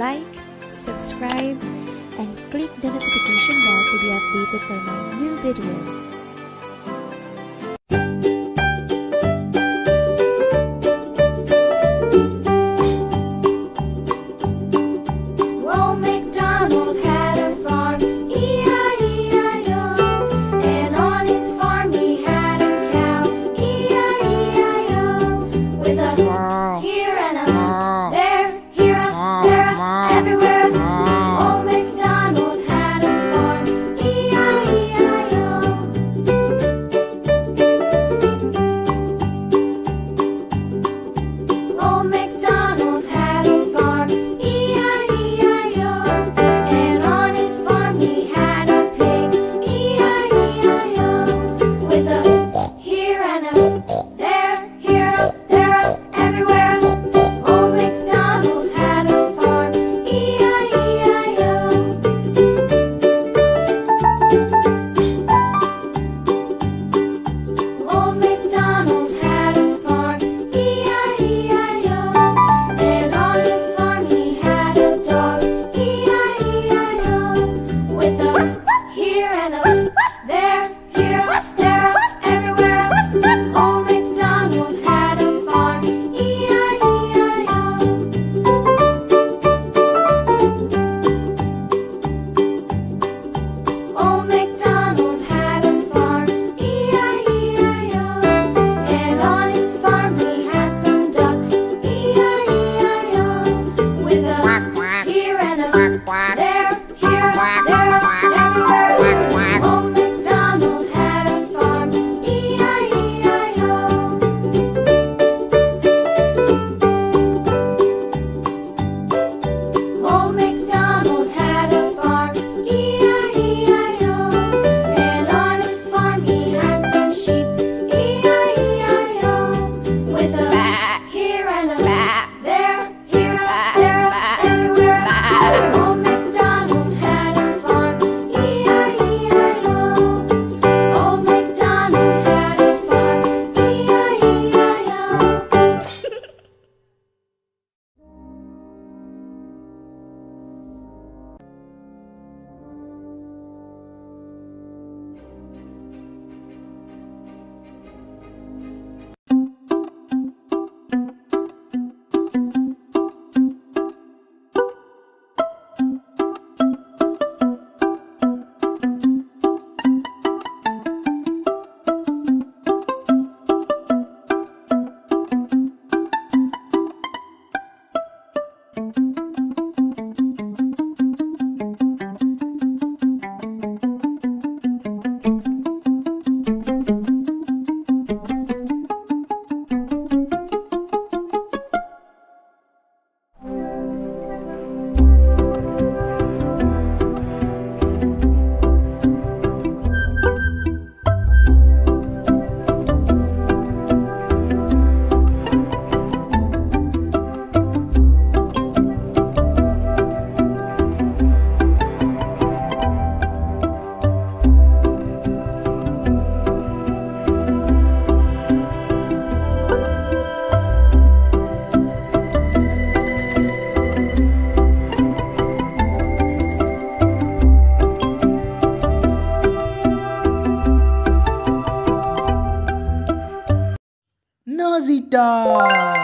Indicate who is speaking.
Speaker 1: like, subscribe, and click the notification bell to be updated for my new video.
Speaker 2: Cheetah!